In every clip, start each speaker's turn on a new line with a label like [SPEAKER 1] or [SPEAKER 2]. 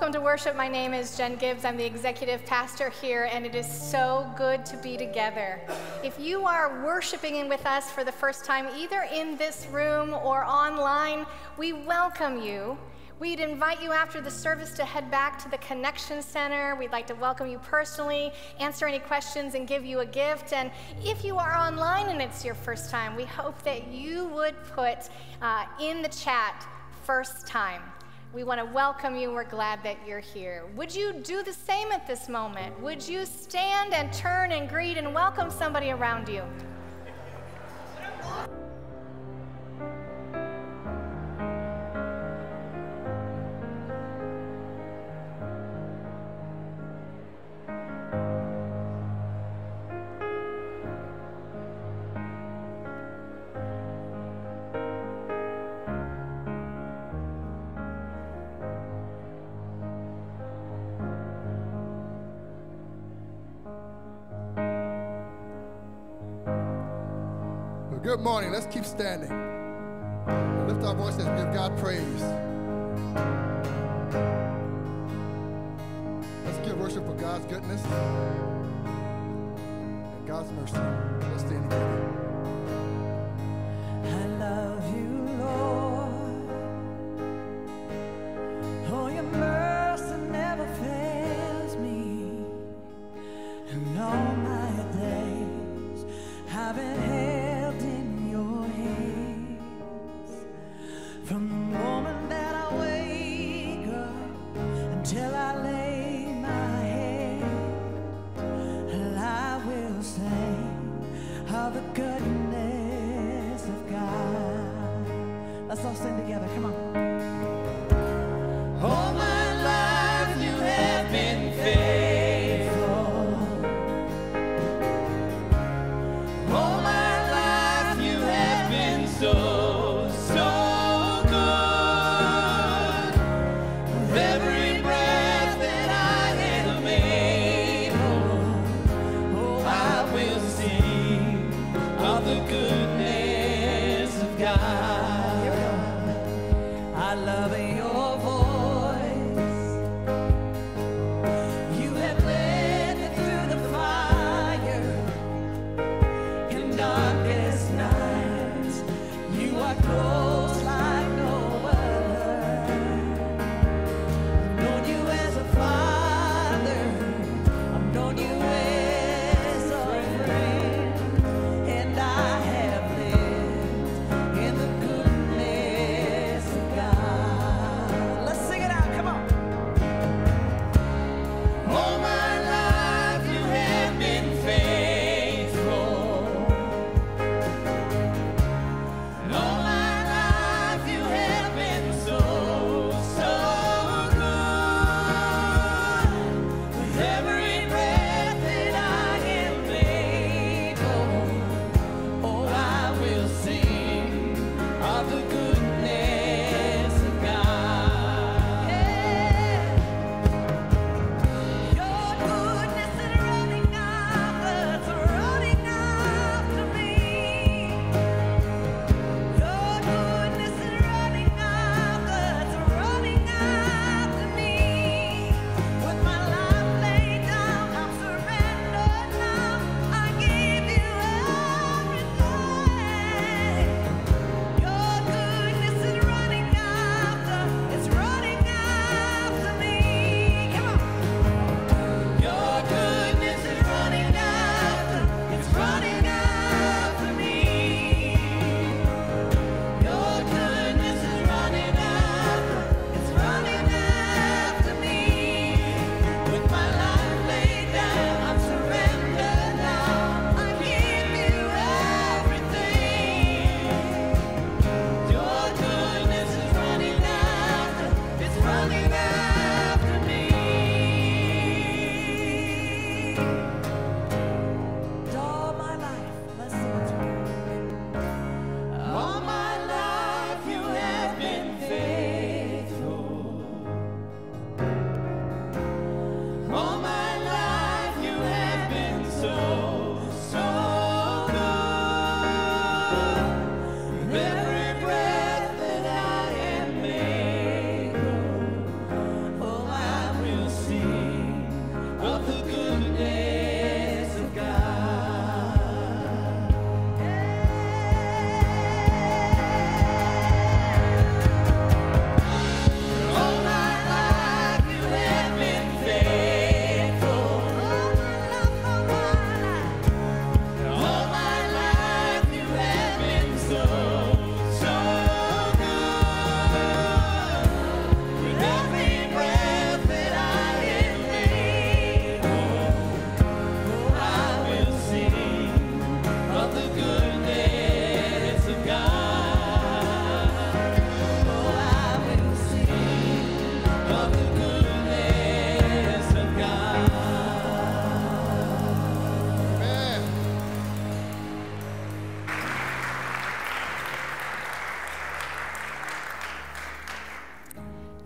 [SPEAKER 1] Welcome to worship. My name is Jen Gibbs. I'm the executive pastor here, and it is so good to be together. If you are worshiping with us for the first time, either in this room or online, we welcome you. We'd invite you after the service to head back to the Connection Center. We'd like to welcome you personally, answer any questions, and give you a gift. And if you are online and it's your first time, we hope that you would put uh, in the chat first time. We want to welcome you. We're glad that you're here. Would you do the same at this moment? Would you stand and turn and greet and welcome somebody around you?
[SPEAKER 2] Morning. Let's keep standing. Lift our voices and give God praise. Let's give worship for God's goodness and God's mercy. Let's stand together.
[SPEAKER 3] from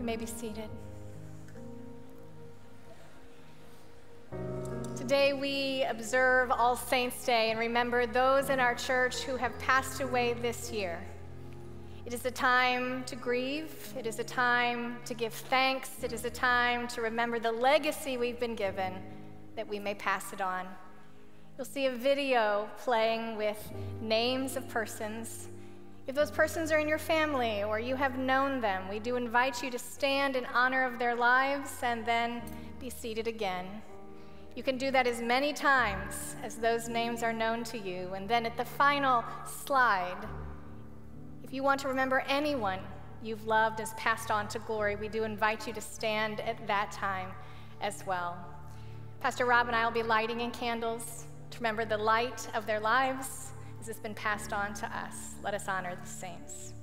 [SPEAKER 3] may be seated. Today we observe All Saints' Day and remember those in our church who have passed away this year. It is a time to grieve. It is a time to give thanks. It is a time to remember the legacy we've been given that we may pass it on. You'll see a video playing with names of persons if those persons are in your family or you have known them, we do invite you to stand in honor of their lives and then be seated again. You can do that as many times as those names are known to you. And then at the final slide, if you want to remember anyone you've loved as passed on to glory, we do invite you to stand at that time as well. Pastor Rob and I will be lighting in candles to remember the light of their lives as it's been passed on to us. Let us honor the saints.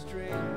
[SPEAKER 1] strength.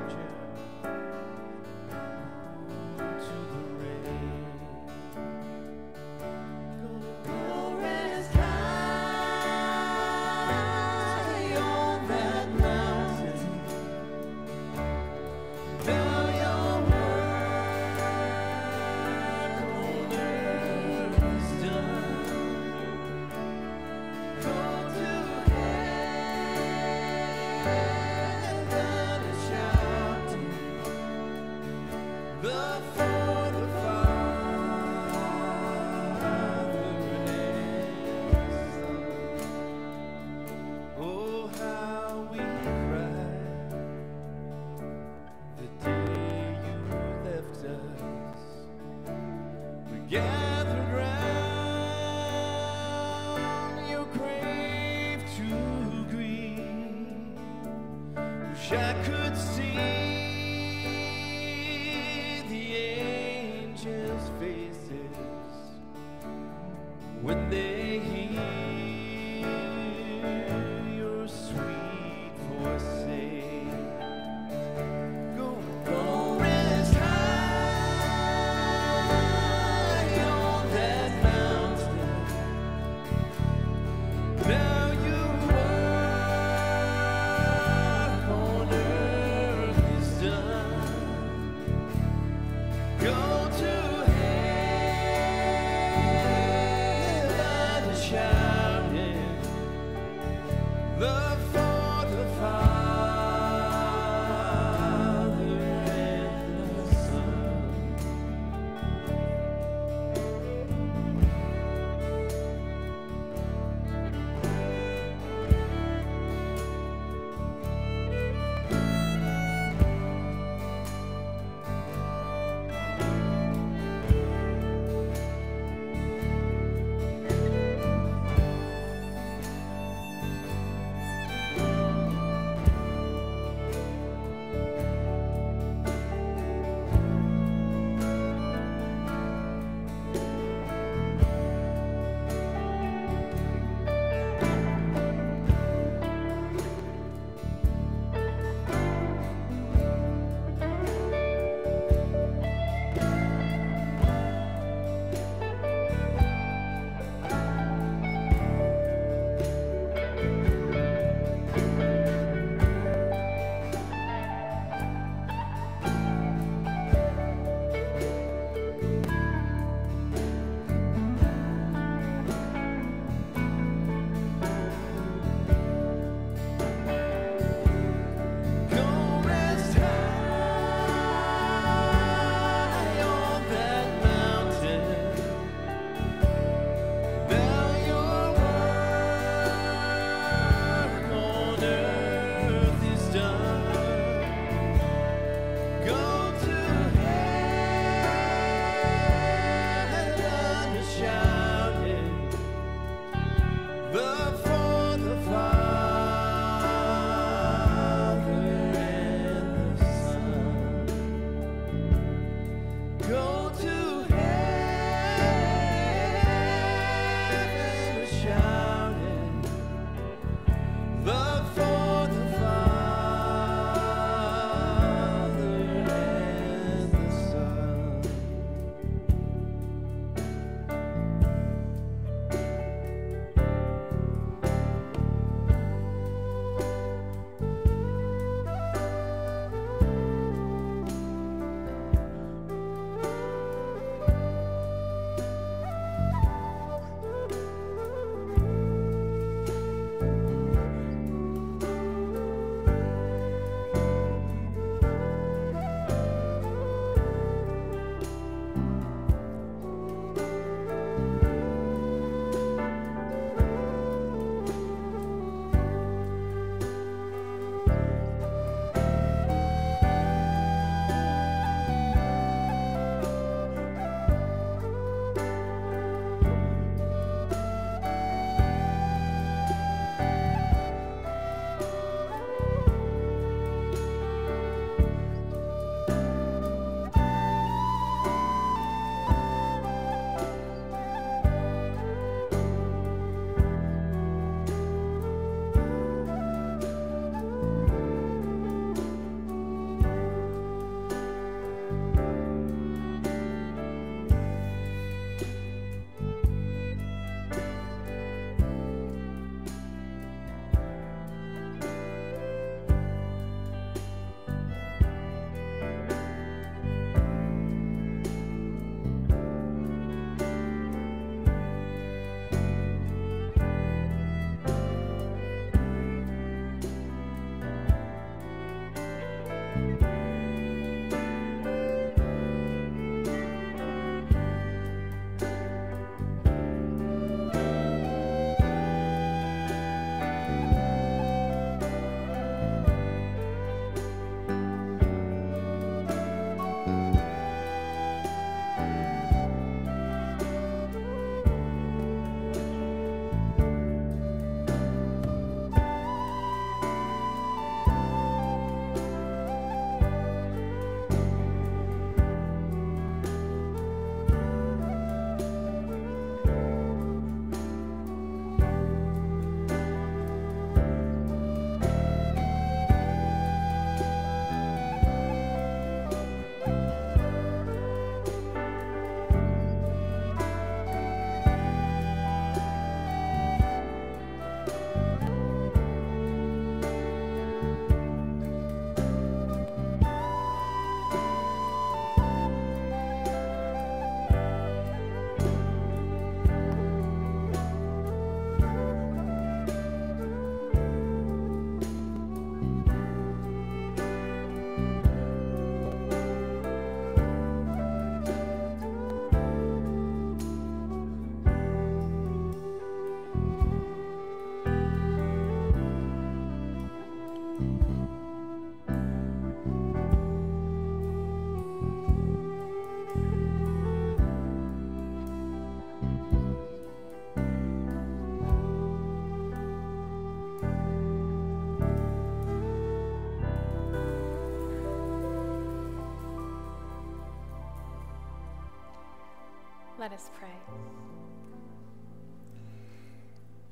[SPEAKER 1] Us pray.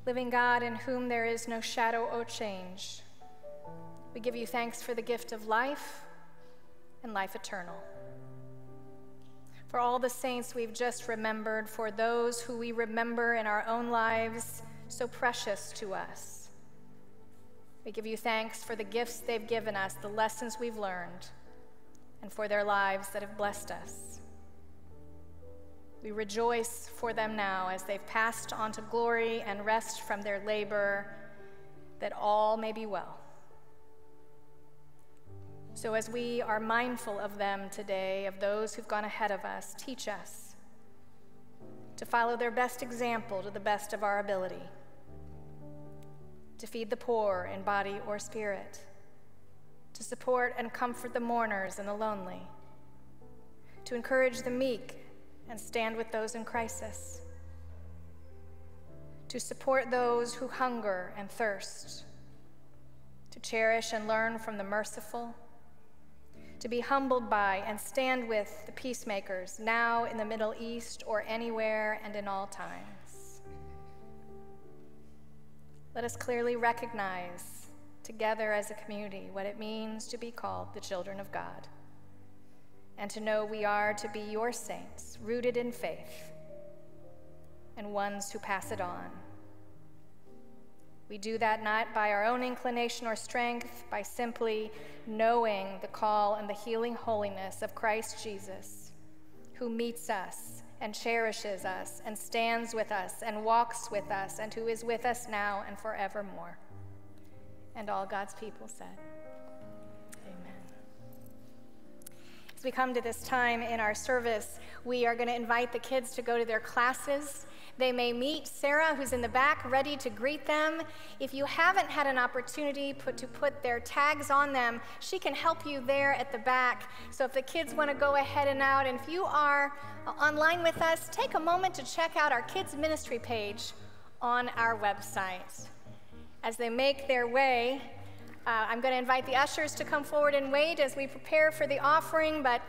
[SPEAKER 1] Living God, in whom there is no shadow or change, we give you thanks for the gift of life and life eternal. For all the saints we've just remembered, for those who we remember in our own lives, so precious to us. We give you thanks for the gifts they've given us, the lessons we've learned, and for their lives that have blessed us. We rejoice for them now as they've passed on to glory and rest from their labor, that all may be well. So, as we are mindful of them today, of those who've gone ahead of us, teach us to follow their best example to the best of our ability, to feed the poor in body or spirit, to support and comfort the mourners and the lonely, to encourage the meek and stand with those in crisis, to support those who hunger and thirst, to cherish and learn from the merciful, to be humbled by and stand with the peacemakers now in the Middle East or anywhere and in all times. Let us clearly recognize together as a community what it means to be called the children of God and to know we are to be your saints, rooted in faith, and ones who pass it on. We do that not by our own inclination or strength, by simply knowing the call and the healing holiness of Christ Jesus, who meets us and cherishes us and stands with us and walks with us and who is with us now and forevermore. And all God's people said. As we come to this time in our service, we are going to invite the kids to go to their classes. They may meet Sarah, who's in the back, ready to greet them. If you haven't had an opportunity put, to put their tags on them, she can help you there at the back. So if the kids want to go ahead and out, and if you are online with us, take a moment to check out our kids' ministry page on our website. As they make their way, uh, I'm going to invite the ushers to come forward and wait as we prepare for the offering, but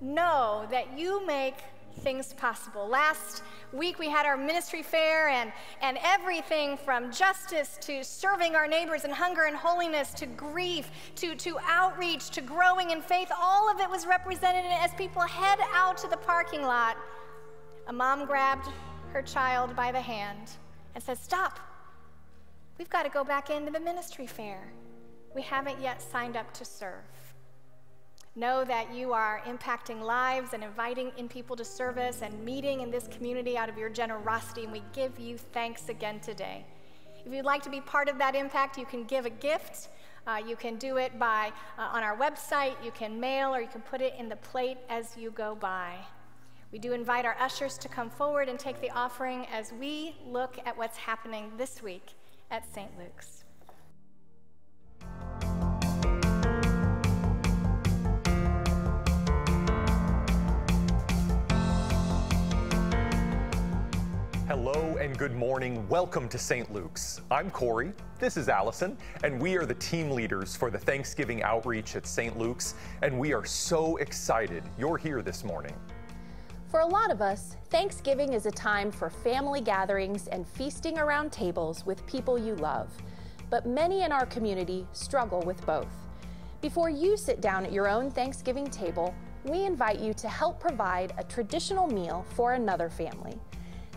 [SPEAKER 1] know that you make things possible. Last week we had our ministry fair, and, and everything from justice to serving our neighbors in hunger and holiness to grief to, to outreach to growing in faith, all of it was represented And as people head out to the parking lot. A mom grabbed her child by the hand and said, Stop. We've got to go back into the ministry fair we haven't yet signed up to serve. Know that you are impacting lives and inviting in people to service and meeting in this community out of your generosity, and we give you thanks again today. If you'd like to be part of that impact, you can give a gift. Uh, you can do it by uh, on our website, you can mail, or you can put it in the plate as you go by. We do invite our ushers to come forward and take the offering as we look at what's happening this week at St. Luke's.
[SPEAKER 4] Hello and good morning. Welcome to St. Luke's. I'm Corey, this is Allison, and we are the team leaders for the Thanksgiving outreach at St. Luke's, and we are so excited you're here this morning.
[SPEAKER 5] For a lot of us, Thanksgiving is a time for family gatherings and feasting around tables with people you love. But many in our community struggle with both. Before you sit down at your own Thanksgiving table, we invite you to help provide a traditional meal for another family.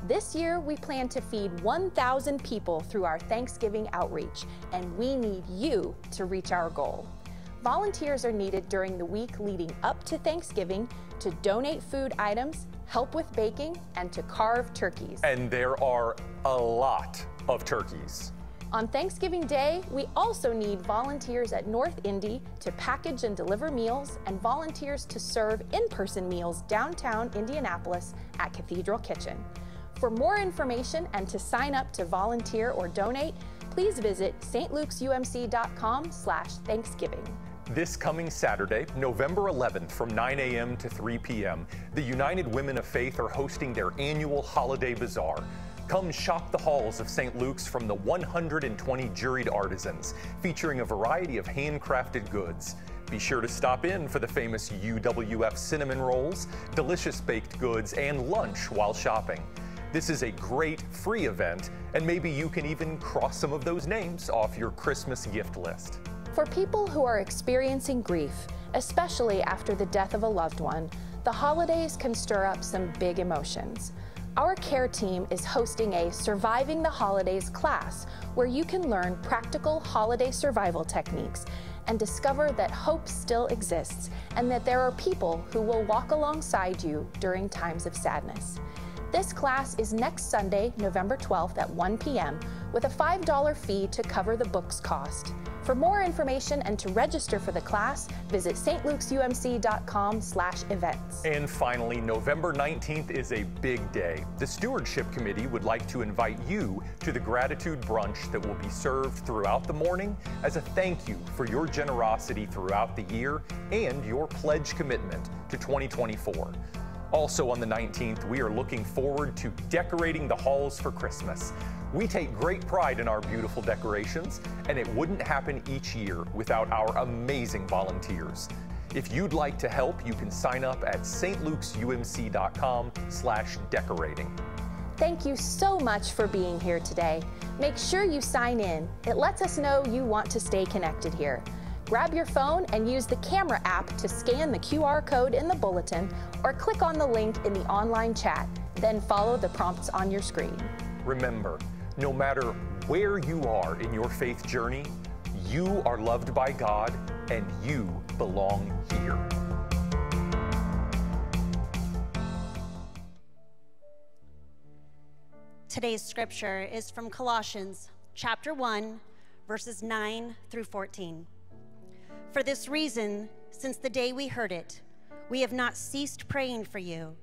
[SPEAKER 5] This year, we plan to feed 1,000 people through our Thanksgiving outreach, and we need you to reach our goal. Volunteers are needed during the week leading up to Thanksgiving to donate food items, help with baking, and to carve turkeys.
[SPEAKER 4] And there are a lot of turkeys.
[SPEAKER 5] On Thanksgiving Day, we also need volunteers at North Indy to package and deliver meals and volunteers to serve in person meals downtown Indianapolis at Cathedral Kitchen. For more information and to sign up to volunteer or donate, please visit stlukesumc.com slash Thanksgiving.
[SPEAKER 4] This coming Saturday, November 11th from 9 a.m. to 3 p.m., the United Women of Faith are hosting their annual Holiday Bazaar. Come shop the halls of St. Luke's from the 120 juried artisans, featuring a variety of handcrafted goods. Be sure to stop in for the famous UWF cinnamon rolls, delicious baked goods, and lunch while shopping. This is a great free event, and maybe you can even cross some of those names off your Christmas gift list.
[SPEAKER 5] For people who are experiencing grief, especially after the death of a loved one, the holidays can stir up some big emotions. Our care team is hosting a Surviving the Holidays class where you can learn practical holiday survival techniques and discover that hope still exists and that there are people who will walk alongside you during times of sadness. This class is next Sunday, November 12th at 1 p.m. with a $5 fee to cover the book's cost. For more information and to register for the class, visit stlukesumc.com slash events.
[SPEAKER 4] And finally, November 19th is a big day. The Stewardship Committee would like to invite you to the gratitude brunch that will be served throughout the morning as a thank you for your generosity throughout the year and your pledge commitment to 2024. Also on the 19th, we are looking forward to decorating the halls for Christmas. We take great pride in our beautiful decorations, and it wouldn't happen each year without our amazing volunteers. If you'd like to help, you can sign up at stlukesumc.com slash decorating.
[SPEAKER 5] Thank you so much for being here today. Make sure you sign in. It lets us know you want to stay connected here. Grab your phone and use the camera app to scan the QR code in the bulletin or click on the link in the online chat. Then follow the prompts on your screen.
[SPEAKER 4] Remember, no matter where you are in your faith journey, you are loved by God and you belong here.
[SPEAKER 6] Today's scripture is from Colossians chapter 1, verses 9 through 14. For this reason, since the day we heard it, we have not ceased praying for you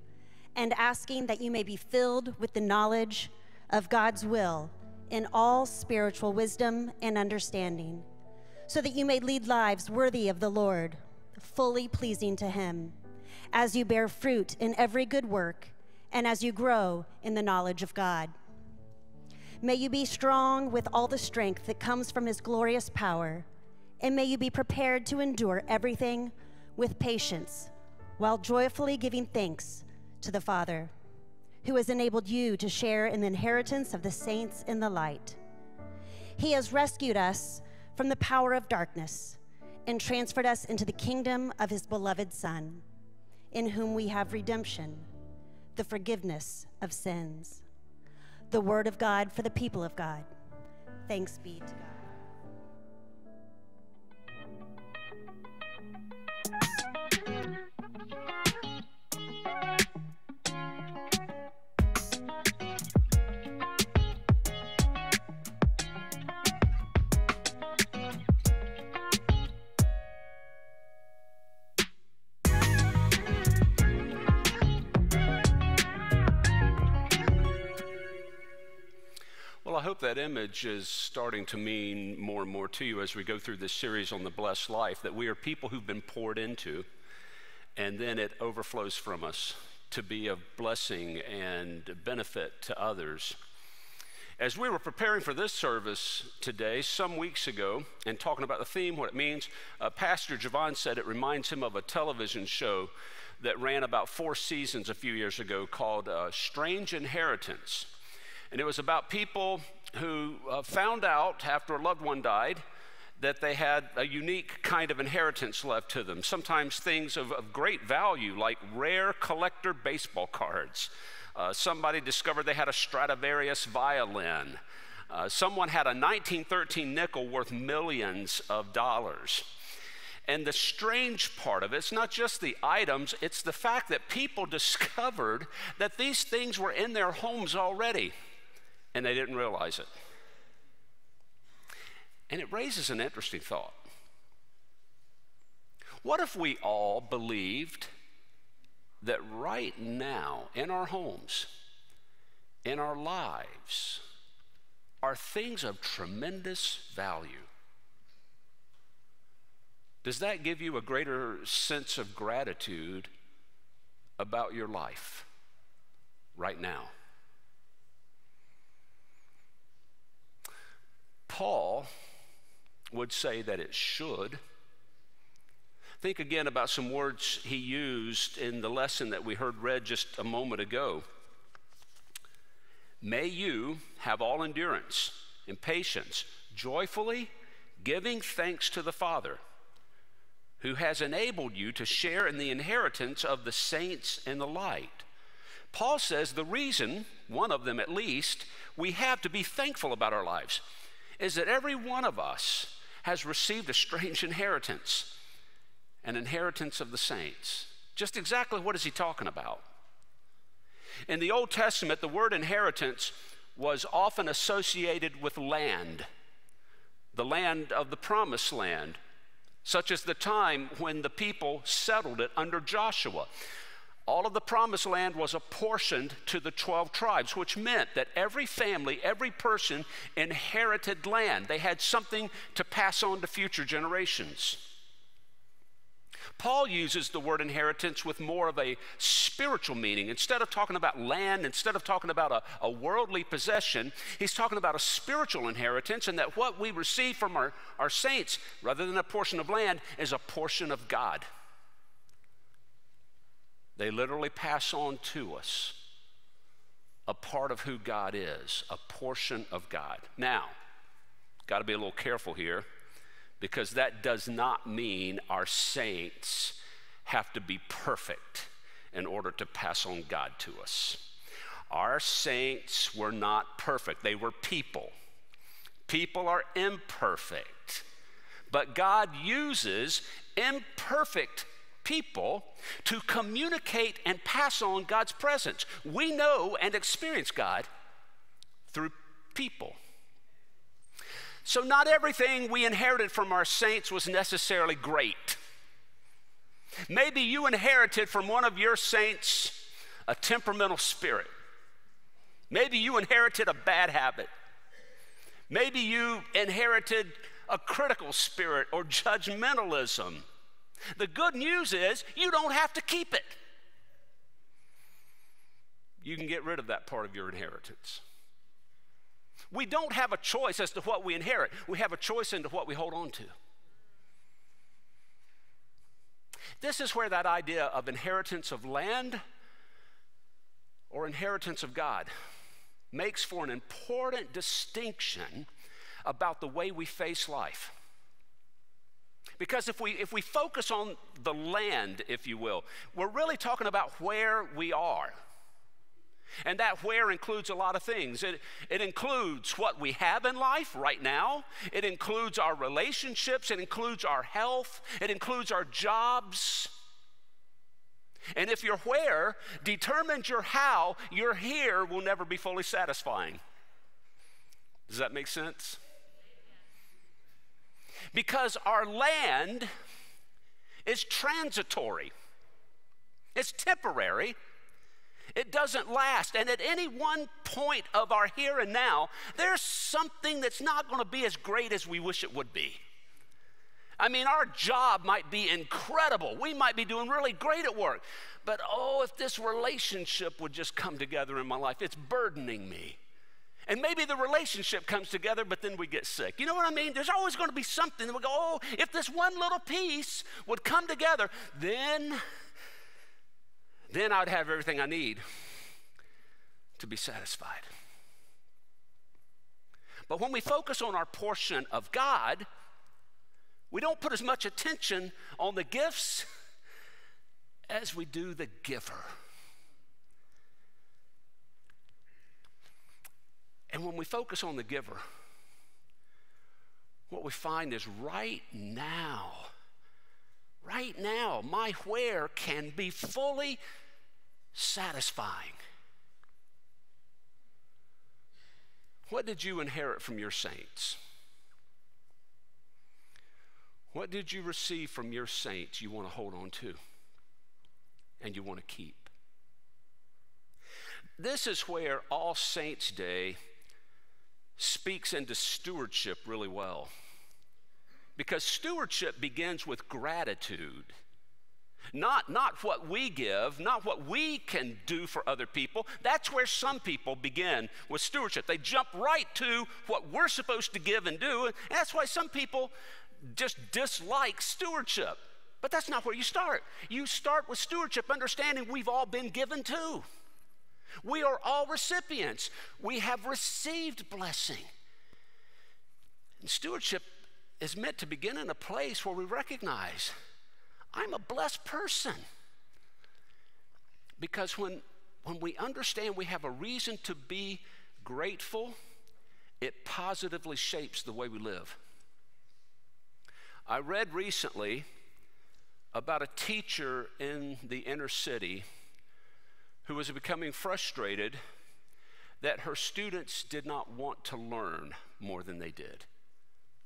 [SPEAKER 6] and asking that you may be filled with the knowledge of God's will in all spiritual wisdom and understanding, so that you may lead lives worthy of the Lord, fully pleasing to Him, as you bear fruit in every good work and as you grow in the knowledge of God. May you be strong with all the strength that comes from His glorious power and may you be prepared to endure everything with patience while joyfully giving thanks to the Father, who has enabled you to share in the inheritance of the saints in the light. He has rescued us from the power of darkness and transferred us into the kingdom of his beloved Son, in whom we have redemption, the forgiveness of sins. The word of God for the people of God. Thanks be to God.
[SPEAKER 7] Hope that image is starting to mean more and more to you as we go through this series on the blessed life that we are people who've been poured into, and then it overflows from us to be of blessing and benefit to others. As we were preparing for this service today, some weeks ago, and talking about the theme, what it means, uh, Pastor Javon said it reminds him of a television show that ran about four seasons a few years ago called uh, Strange Inheritance. And it was about people who uh, found out after a loved one died that they had a unique kind of inheritance left to them. Sometimes things of, of great value, like rare collector baseball cards. Uh, somebody discovered they had a Stradivarius violin. Uh, someone had a 1913 nickel worth millions of dollars. And the strange part of it, it's not just the items, it's the fact that people discovered that these things were in their homes already and they didn't realize it. And it raises an interesting thought. What if we all believed that right now in our homes, in our lives, are things of tremendous value? Does that give you a greater sense of gratitude about your life right now? Paul would say that it should. Think again about some words he used in the lesson that we heard read just a moment ago. May you have all endurance and patience, joyfully giving thanks to the Father, who has enabled you to share in the inheritance of the saints in the light. Paul says the reason, one of them at least, we have to be thankful about our lives is that every one of us has received a strange inheritance an inheritance of the saints. Just exactly what is he talking about? In the Old Testament, the word inheritance was often associated with land, the land of the promised land, such as the time when the people settled it under Joshua. All of the promised land was apportioned to the 12 tribes, which meant that every family, every person inherited land. They had something to pass on to future generations. Paul uses the word inheritance with more of a spiritual meaning. Instead of talking about land, instead of talking about a, a, worldly possession, he's talking about a spiritual inheritance, and that what we receive from our, our saints, rather than a portion of land, is a portion of God. They literally pass on to us a part of who God is, a portion of God. Now, got to be a little careful here because that does not mean our saints have to be perfect in order to pass on God to us. Our saints were not perfect, they were people. People are imperfect, but God uses imperfect people to communicate and pass on God's presence. We know and experience God through people. So, not everything we inherited from our saints was necessarily great. Maybe you inherited from one of your saints a temperamental spirit. Maybe you inherited a bad habit. Maybe you inherited a critical spirit or judgmentalism. The good news is you don't have to keep it. You can get rid of that part of your inheritance. We don't have a choice as to what we inherit, we have a choice into what we hold on to. This is where that idea of inheritance of land or inheritance of God makes for an important distinction about the way we face life. Because if we, if we focus on the land, if you will, we're really talking about where we are. And that where includes a lot of things. It, it includes what we have in life right now, it includes our relationships, it includes our health, it includes our jobs. And if your where determines your how, your here will never be fully satisfying. Does that make sense? Because our land is transitory, it's temporary, it doesn't last. And at any one point of our here and now, there's something that's not going to be as great as we wish it would be. I mean, our job might be incredible. We might be doing really great at work. But oh, if this relationship would just come together in my life, it's burdening me. And maybe the relationship comes together, but then we get sick. You know what I mean? There's always going to be something that we go, oh, if this one little piece would come together, then then I'd have everything I need to be satisfied. But when we focus on our portion of God, we don't put as much attention on the gifts as we do the giver. And when we focus on the giver, what we find is right now, right now, my where can be fully satisfying. What did you inherit from your saints? What did you receive from your saints you want to hold on to and you want to keep? This is where All Saints' Day speaks into stewardship really well. Because stewardship begins with gratitude. Not, not what we give, not what we can do for other people. That's where some people begin with stewardship. They jump right to what we're supposed to give and do. And that's why some people just dislike stewardship. But that's not where you start. You start with stewardship, understanding we've all been given too. We are all recipients. We have received blessing. And stewardship is meant to begin in a place where we recognize I'm a blessed person. Because when, when we understand we have a reason to be grateful, it positively shapes the way we live. I read recently about a teacher in the inner city who was becoming frustrated that her students did not want to learn more than they did.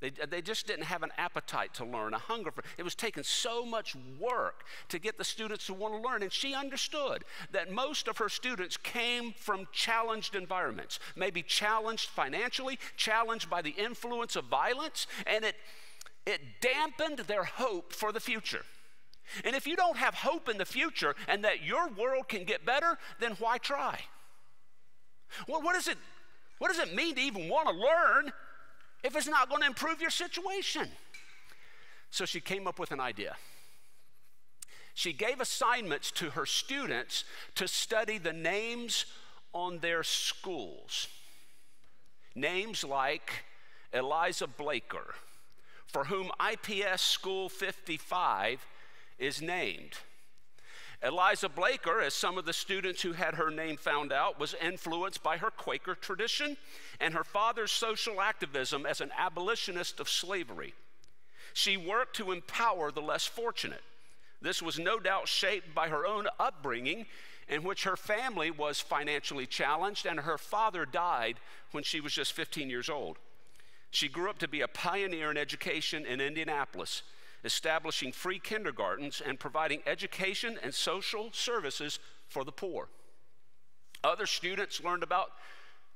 [SPEAKER 7] They, they just didn't have an appetite to learn, a hunger for it. was taking so much work to get the students to want to learn. And she understood that most of her students came from challenged environments, maybe challenged financially, challenged by the influence of violence, and it, it dampened their hope for the future. And if you don't have hope in the future and that your world can get better, then why try? Well, what, does it, what does it mean to even want to learn if it's not going to improve your situation? So she came up with an idea. She gave assignments to her students to study the names on their schools. Names like Eliza Blaker, for whom IPS School 55 is named. Eliza Blaker, as some of the students who had her name found out, was influenced by her Quaker tradition and her father's social activism as an abolitionist of slavery. She worked to empower the less fortunate. This was no doubt shaped by her own upbringing, in which her family was financially challenged and her father died when she was just 15 years old. She grew up to be a pioneer in education in Indianapolis establishing free kindergartens and providing education and social services for the poor. Other students learned about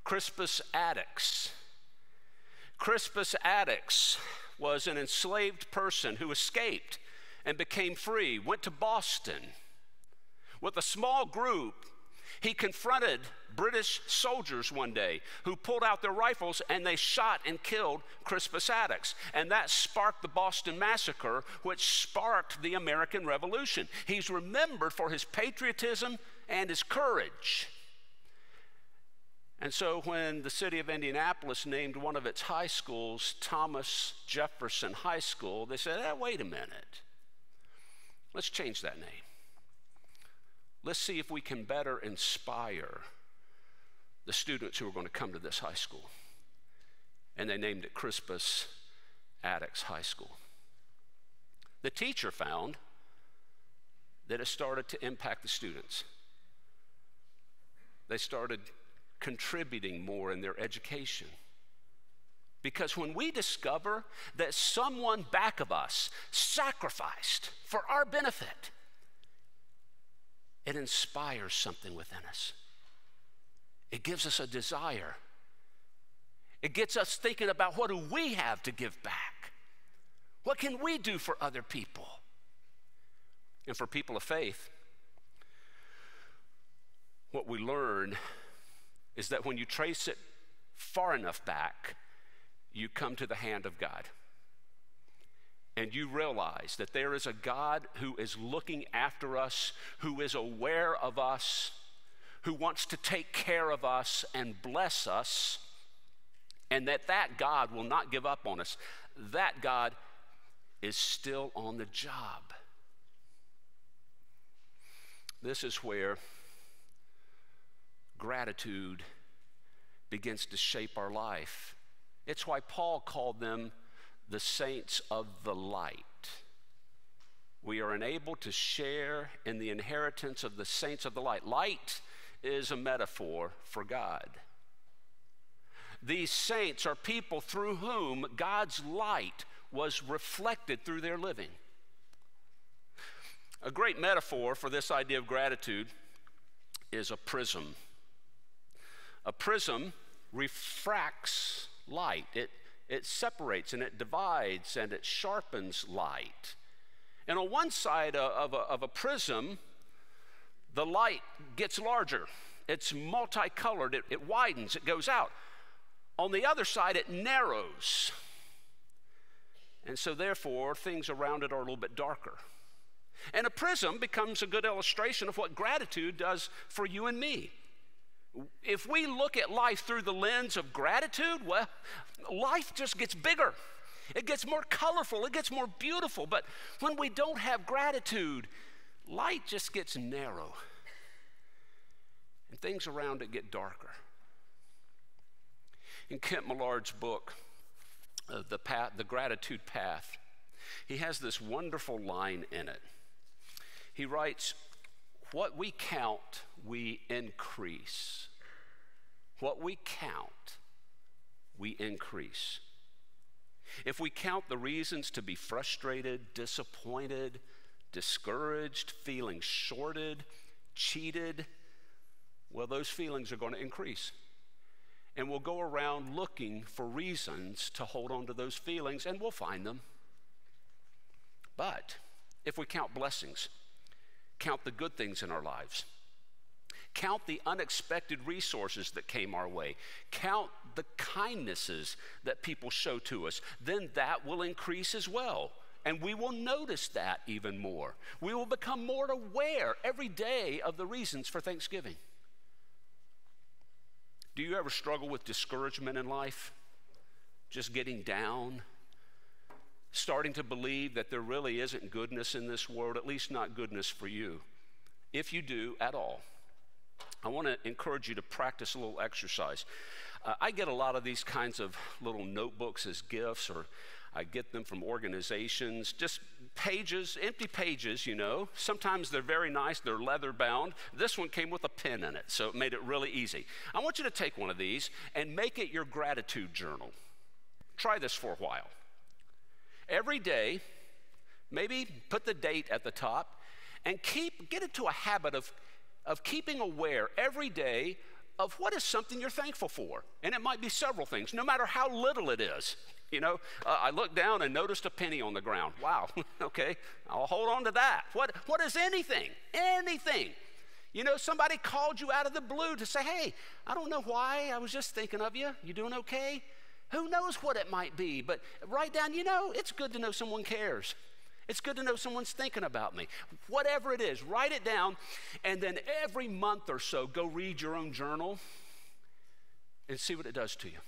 [SPEAKER 7] Crispus Attucks. Crispus Attucks was an enslaved person who escaped and became free, went to Boston. With a small group, he confronted British soldiers one day who pulled out their rifles and they shot and killed Crispus Attucks. And that sparked the Boston Massacre, which sparked the American Revolution. He's remembered for his patriotism and his courage. And so, when the city of Indianapolis named one of its high schools Thomas Jefferson High School, they said, eh, wait a minute. Let's change that name. Let's see if we can better inspire the students who were going to come to this high school. And they named it Crispus Attucks High School. The teacher found that it started to impact the students. They started contributing more in their education. Because when we discover that someone back of us sacrificed for our benefit, it inspires something within us. It gives us a desire. It gets us thinking about what do we have to give back? What can we do for other people? And for people of faith, what we learn is that when you trace it far enough back, you come to the hand of God. And you realize that there is a God who is looking after us, who is aware of us, who wants to take care of us and bless us, and that that God will not give up on us. That God is still on the job. This is where gratitude begins to shape our life. It's why Paul called them the saints of the light. We are enabled to share in the inheritance of the saints of the light. Light is a metaphor for God. These saints are people through whom God's light was reflected through their living. A great metaphor for this idea of gratitude is a prism. A prism refracts light, it, it separates and it divides and it sharpens light. And on one side of a, of a prism, the light gets larger, it's multicolored, it, it widens, it goes out. On the other side, it narrows. And so, therefore, things around it are a little bit darker. And a prism becomes a good illustration of what gratitude does for you and me. If we look at life through the lens of gratitude, well, life just gets bigger. It gets more colorful, it gets more beautiful. But when we don't have gratitude, light just gets narrow and things around it get darker. In Kent Millard's book, uh, the, path, the Gratitude Path, he has this wonderful line in it. He writes, What we count, we increase. What we count, we increase. If we count the reasons to be frustrated, disappointed, discouraged, feeling shorted, cheated, well, those feelings are going to increase. And we'll go around looking for reasons to hold on to those feelings, and we'll find them. But if we count blessings, count the good things in our lives, count the unexpected resources that came our way, count the kindnesses that people show to us, then that will increase as well. And we will notice that even more. We will become more aware every day of the reasons for Thanksgiving. Do you ever struggle with discouragement in life? Just getting down? Starting to believe that there really isn't goodness in this world, at least not goodness for you. If you do at all, I want to encourage you to practice a little exercise. Uh, I get a lot of these kinds of little notebooks as gifts, or I get them from organizations, just pages, empty pages, you know. Sometimes they're very nice, they're leather bound. This one came with a pen in it, so it made it really easy. I want you to take one of these and make it your gratitude journal. Try this for a while. Every day, maybe put the date at the top and keep get into a habit of of keeping aware every day of what is something you're thankful for. And it might be several things, no matter how little it is. You know, uh, I looked down and noticed a penny on the ground. Wow, okay, I'll hold on to that. What, what is anything? Anything. You know, somebody called you out of the blue to say, hey, I don't know why, I was just thinking of you. You doing okay? Who knows what it might be? But write down, you know, it's good to know someone cares. It's good to know someone's thinking about me. Whatever it is, write it down, and then every month or so, go read your own journal and see what it does to you.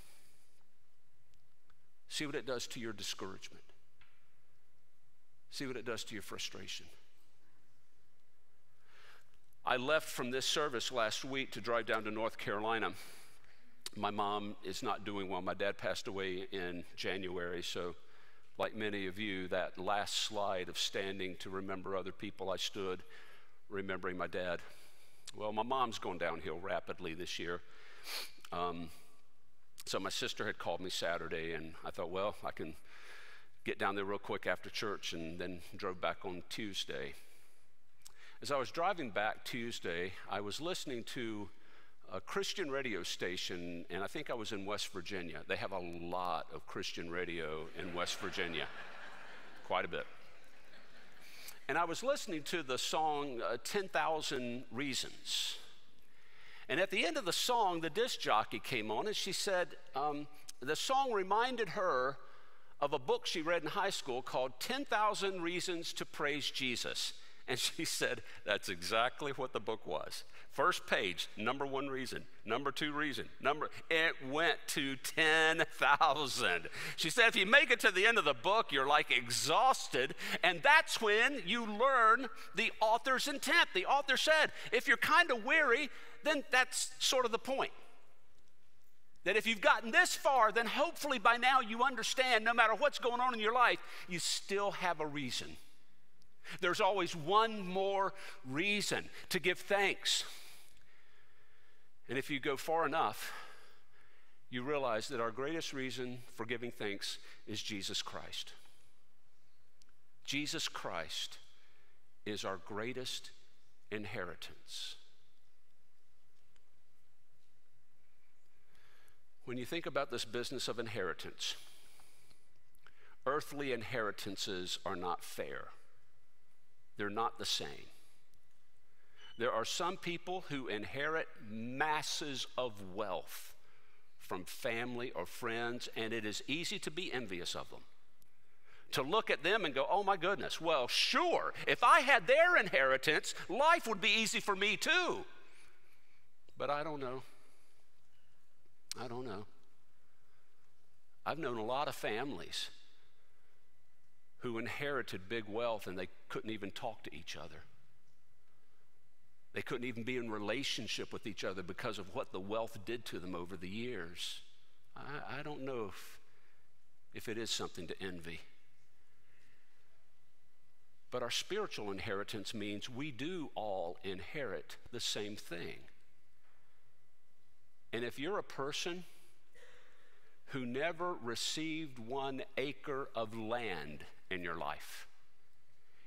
[SPEAKER 7] See what it does to your discouragement. See what it does to your frustration. I left from this service last week to drive down to North Carolina. My mom is not doing well. My dad passed away in January, so like many of you, that last slide of standing to remember other people, I stood remembering my dad. Well, my mom's going downhill rapidly this year. Um, so my sister had called me Saturday, and I thought, well, I can get down there real quick after church, and then drove back on Tuesday. As I was driving back Tuesday, I was listening to a Christian radio station, and I think I was in West Virginia. They have a lot of Christian radio in West Virginia, quite a bit. And I was listening to the song uh, 10,000 Reasons. And at the end of the song, the disc jockey came on and she said, um, the song reminded her of a book she read in high school called 10,000 Reasons to Praise Jesus. And she said, that's exactly what the book was. First page, number one reason. Number two reason. Number it went to 10,000. She said if you make it to the end of the book, you're like exhausted, and that's when you learn the author's intent. The author said, if you're kind of weary, then that's sort of the point. That if you've gotten this far, then hopefully by now you understand no matter what's going on in your life, you still have a reason. There's always one more reason to give thanks. And if you go far enough, you realize that our greatest reason for giving thanks is Jesus Christ. Jesus Christ is our greatest inheritance. When you think about this business of inheritance, earthly inheritances are not fair, they're not the same. There are some people who inherit masses of wealth from family or friends, and it is easy to be envious of them. to look at them and go, oh my goodness, well, sure, if I had their inheritance, life would be easy for me too. But I don't know. I don't know. I've known a lot of families who inherited big wealth and they couldn't even talk to each other. They couldn't even be in relationship with each other because of what the wealth did to them over the years. I, I don't know if, if it is something to envy. But our spiritual inheritance means we do all inherit the same thing. And if you're a person who never received one acre of land in your life,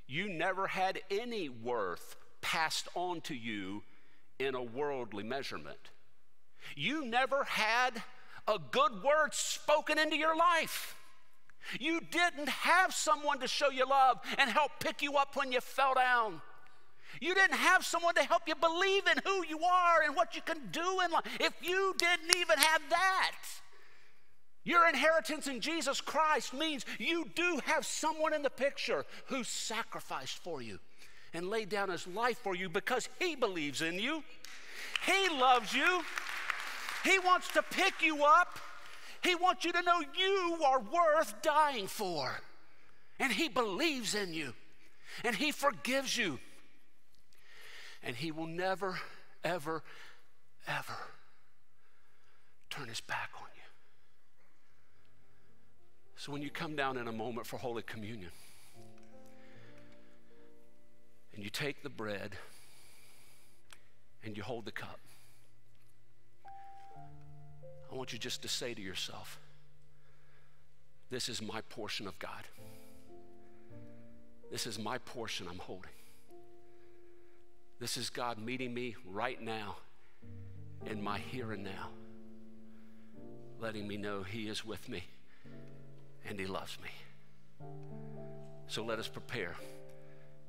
[SPEAKER 7] you never had any worth passed on to you in a worldly measurement. You never had a good word spoken into your life. You didn't have someone to show you love and help pick you up when you fell down. You didn't have someone to help you believe in who you are and what you can do in life. If you didn't even have that, your inheritance in Jesus Christ means you do have someone in the picture who sacrificed for you and laid down his life for you because he believes in you. He loves you. He wants to pick you up. He wants you to know you are worth dying for. And he believes in you. And he forgives you. And he will never, ever, ever turn his back on you. So when you come down in a moment for Holy Communion, and you take the bread and you hold the cup. I want you just to say to yourself, This is my portion of God. This is my portion I'm holding. This is God meeting me right now in my here and now, letting me know He is with me and He loves me. So let us prepare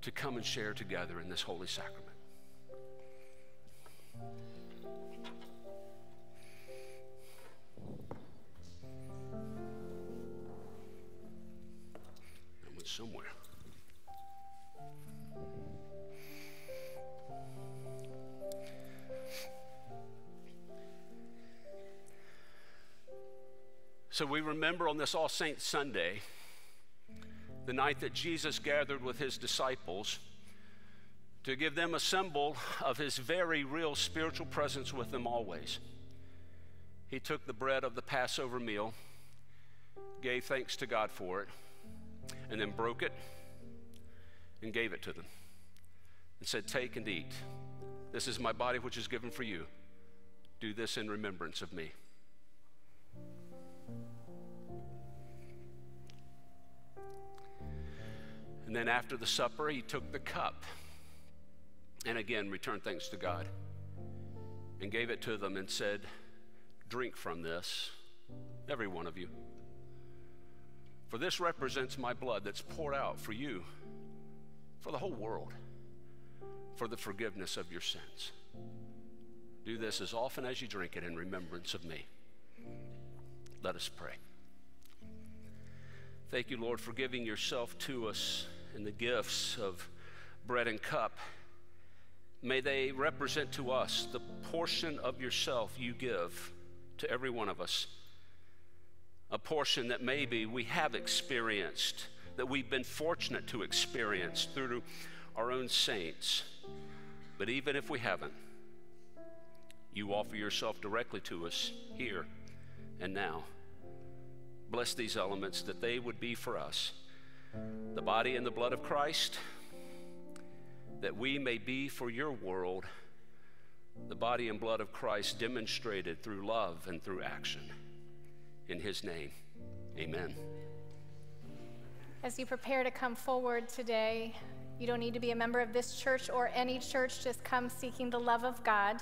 [SPEAKER 7] to come and share together in this holy sacrament. Somewhere. So we remember on this All Saints Sunday the night that Jesus gathered with his disciples to give them a symbol of his very real spiritual presence with them always. He took the bread of the Passover meal, gave thanks to God for it, and then broke it and gave it to them and said, Take and eat. This is my body which is given for you. Do this in remembrance of me. And then after the supper, he took the cup and again returned thanks to God and gave it to them and said, Drink from this, every one of you. For this represents my blood that's poured out for you, for the whole world, for the forgiveness of your sins. Do this as often as you drink it in remembrance of me. Let us pray. Thank you, Lord, for giving yourself to us in the gifts of bread and cup. May they represent to us the portion of yourself you give to every one of us. A portion that maybe we have experienced, that we've been fortunate to experience through our own saints. But even if we haven't, you offer yourself directly to us here and now. Bless these elements that they would be for us the body and the blood of Christ, that we may be for your world the body and blood of Christ demonstrated through love and through action. In his name, amen.
[SPEAKER 1] As you prepare to come forward today, you don't need to be a member of this church or any church, just come seeking the love of God.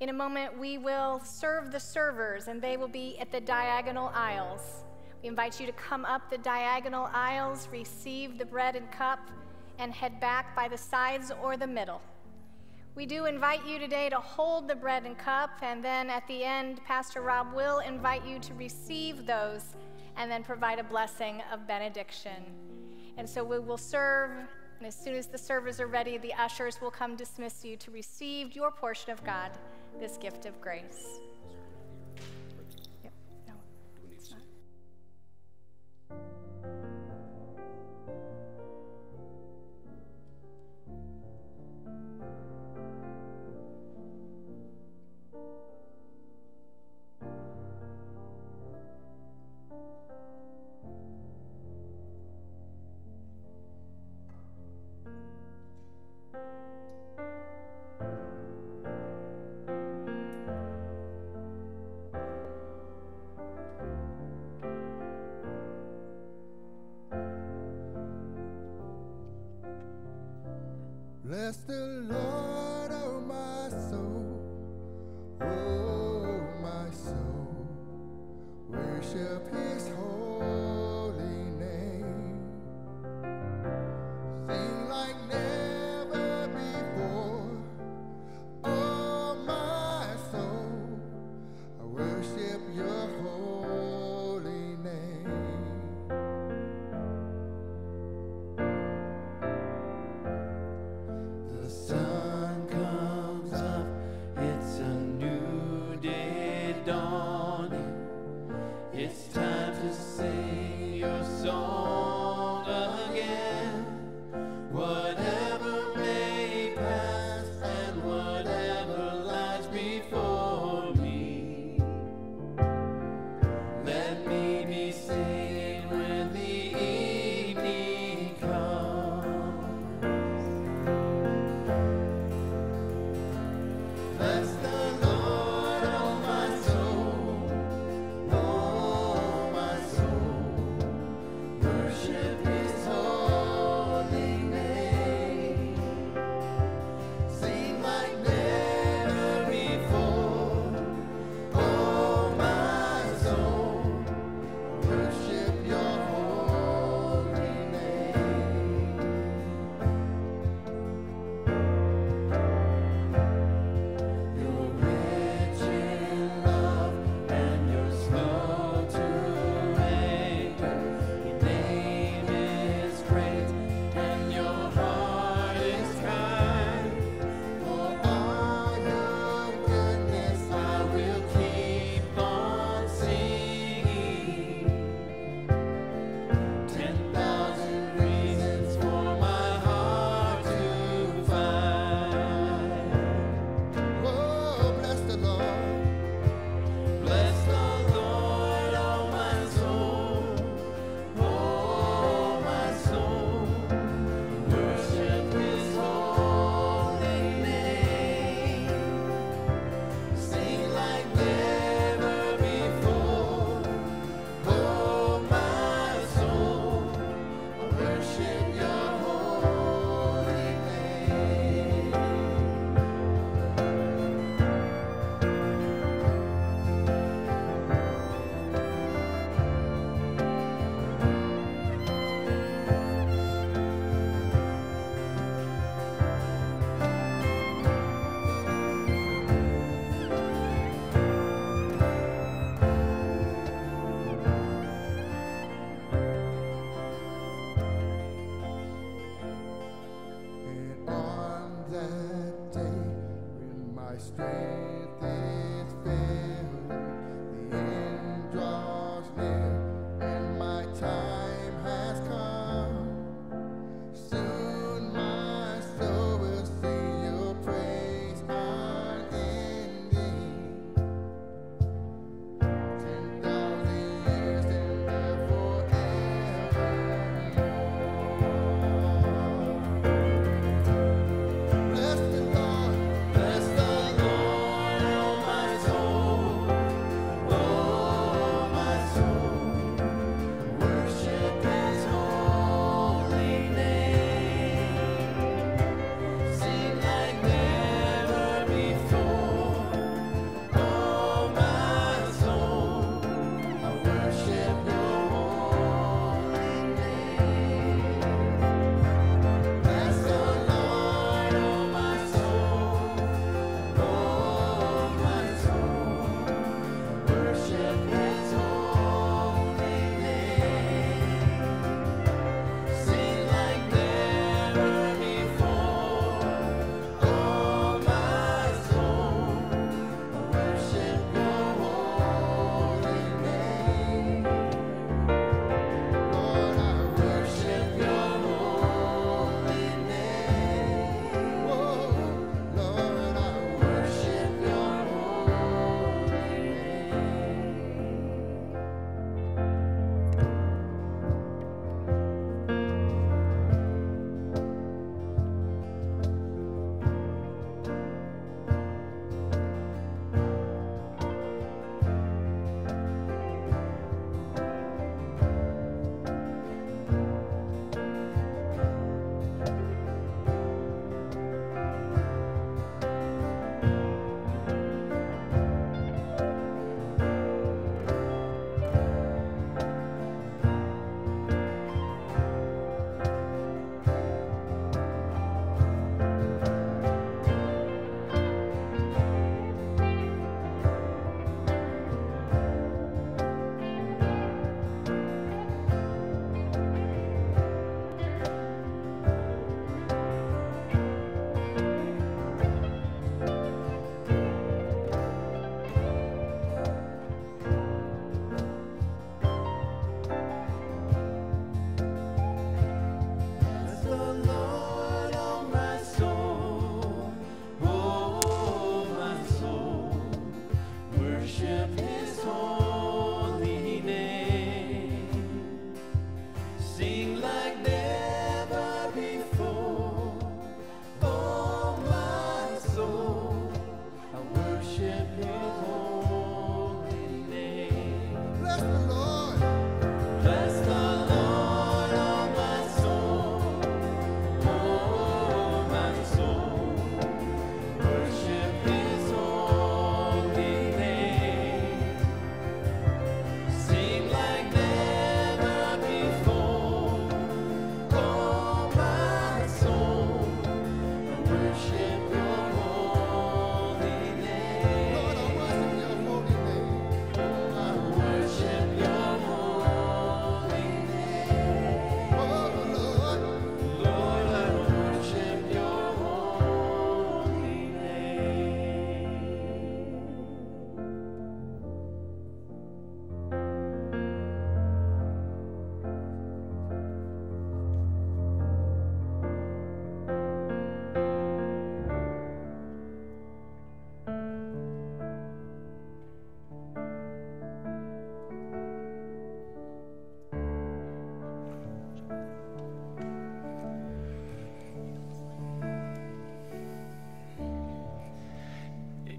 [SPEAKER 1] In a moment, we will serve the servers, and they will be at the diagonal aisles. Invite you to come up the diagonal aisles, receive the bread and cup, and head back by the sides or the middle. We do invite you today to hold the bread and cup, and then at the end, Pastor Rob will invite you to receive those and then provide a blessing of benediction. And so we will serve, and as soon as the servers are ready, the ushers will come dismiss you to receive your portion of God, this gift of grace.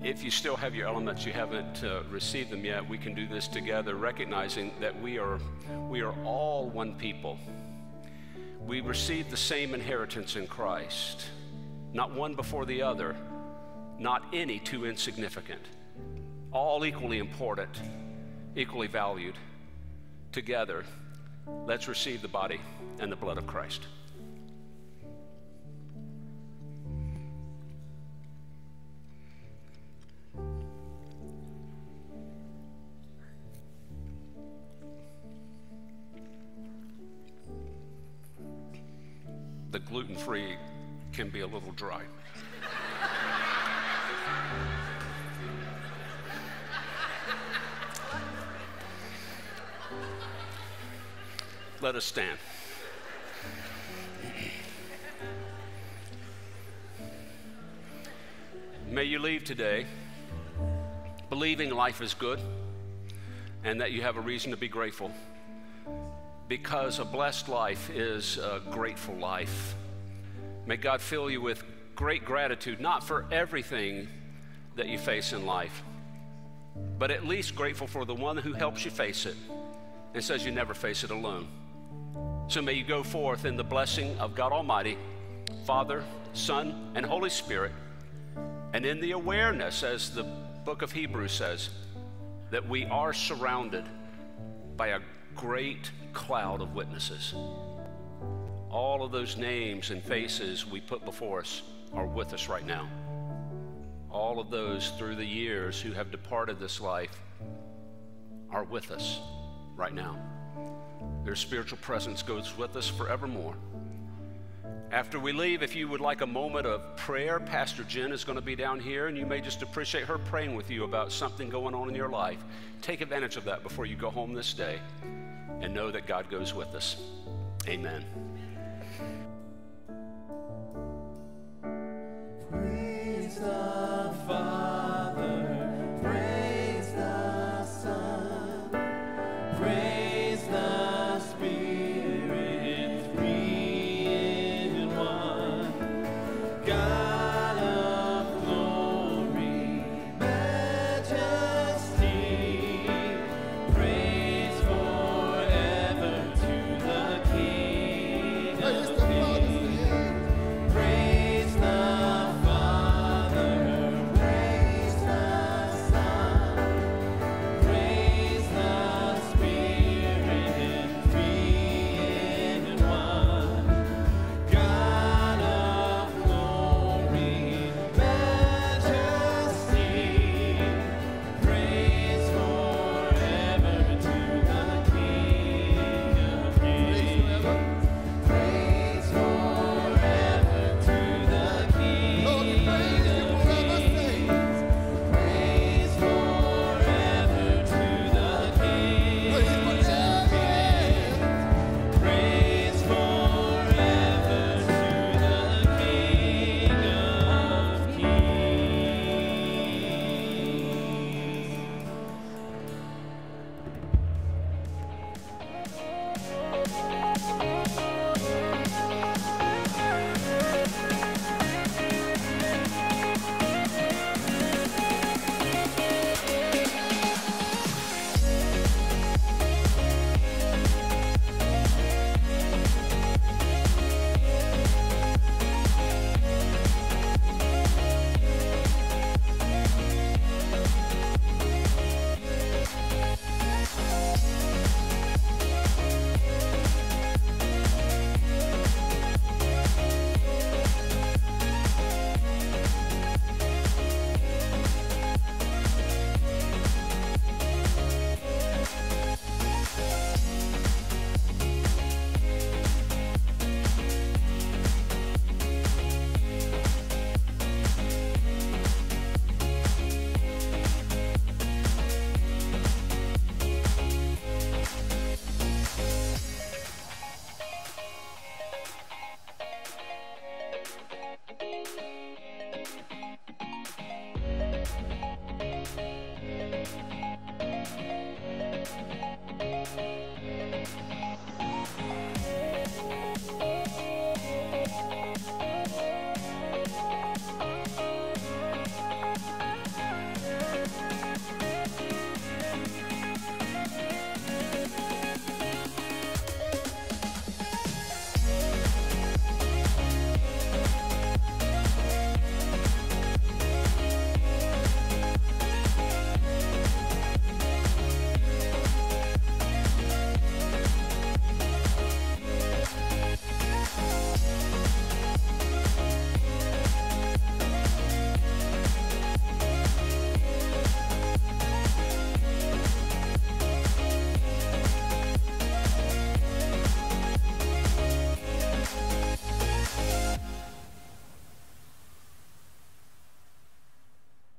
[SPEAKER 7] if you still have your elements, you haven't uh, received them yet, we can do this together, recognizing that we are, we are all one people. We receive the same inheritance in Christ, not one before the other, not any too insignificant, all equally important, equally valued. Together, let's receive the body and the blood of Christ. Dry. Let us stand. May you leave today believing life is good and that you have a reason to be grateful because a blessed life is a grateful life. May God fill you with great gratitude, not for everything that you face in life, but at least grateful for the one who helps you face it and says you never face it alone. So may you go forth in the blessing of God Almighty, Father, Son, and Holy Spirit, and in the awareness, as the book of Hebrews says, that we are surrounded by a great cloud of witnesses. All of those names and faces we put before us are with us right now. All of those through the years who have departed this life are with us right now. Their spiritual presence goes with us forevermore. After we leave, if you would like a moment of prayer, Pastor Jen is going to be down here, and you may just appreciate her praying with you about something going on in your life. Take advantage of that before you go home this day and know that God goes with us. Amen. the Father.